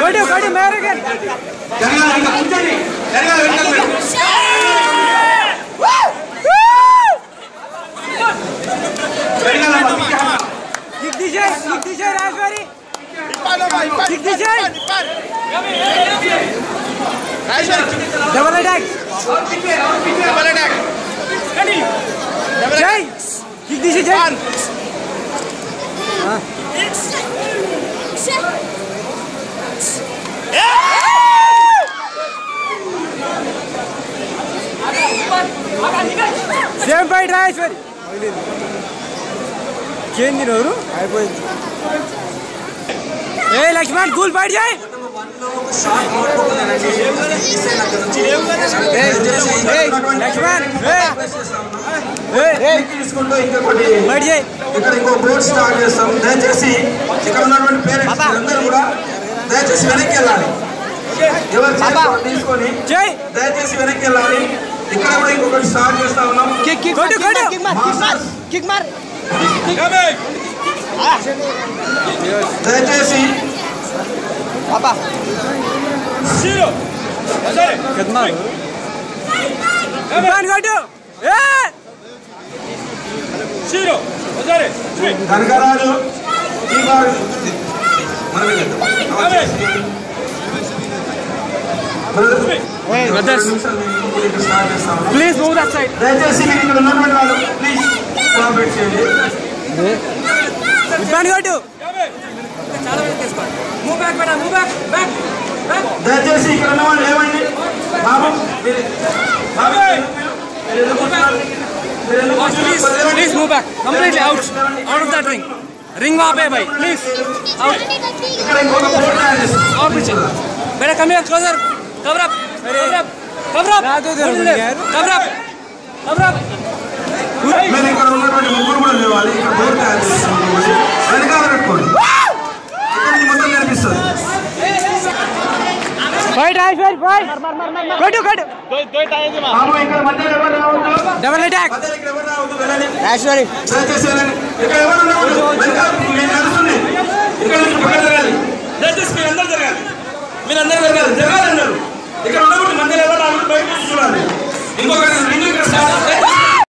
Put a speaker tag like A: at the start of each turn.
A: కొట్టు కొట్టు మేరగా
B: జరగాలి ఇంకా కూర్చోండి జరగాలి వెనకాల మీరు. జరగాలమ్మా, పీకేమ్మా.
A: Kick దిశాయ్ kick దిశాయ్ రాజవారి kick దిశాయ్ double attack జై కిక్ దిశాయ్ జై సేమ్ ఫైట్ రాజేశ్వరి చేంది నోరు అయిపోయింది ఏ లక్ష్మణ్ కూల్ ఫైట్ చేయి లక్ష్మణ్
B: తీసుకుంటూ ఇంకొకటి
A: ఫైట్ చేయి
B: ఇక్కడ ఇంకో బోర్డు స్టార్ట్ చేస్తాం దయచేసి ఇక్కడ ఉన్నటువంటి పేరెంట్స్ అందరూ కూడా దయచేసి వెనక్కి వెళ్ళాలి ఎవరు చేతులు తీసుకొని
A: చేయి
B: దయచేసి వెనక్కి వెళ్ళాలి ఇక్కడ కూడా ఇంకొకటి స్టార్ట్ చేస్తా ఉన్నాం
A: కొట్టు కొట్టు
B: దయచేసి
A: ఇబ్బాన్ కొట్టు ఏ
B: కనకరాజు ఈ భాగం మనమే చేద్దాం.
A: Brothers.
B: రెండు నిమిషాలు మేము ఇంకొకటి ఇక్కడ స్టార్ట్ చేస్తా ఉన్నాం.
A: ప్లీజ్ మూవ్ దట్ సైడ్
B: దయచేసి మీరు ఇక్కడ ఉన్నటువంటి వాళ్ళు ప్లీజ్ కోఆపరేట్ చేయండి
A: ఇబ్బాన్ కొట్టు
B: దయచేసి ఇక్కడ ఉన్న వాళ్ళు ఏమండి బాబు మీరు- బాబు, మీరు ఎందుకు వస్తున్నారు? మీరు ఎందుకు వస్తున్నారు? కొద్దిగా
A: please move back completely out out of that ring ring వాపే by please out
B: ఇక్కడ ఇంకొక బోర్డు తయారు చేస్తాం.
A: और पीछे बेटा
B: come here closer cover up मैंने का टाइम से
A: मैंने कहा मतलब मेरे पिस्टल दो
B: दो टाइम से हाँ डबल
A: डबल अटैक
B: मध्य ऐश्वर्य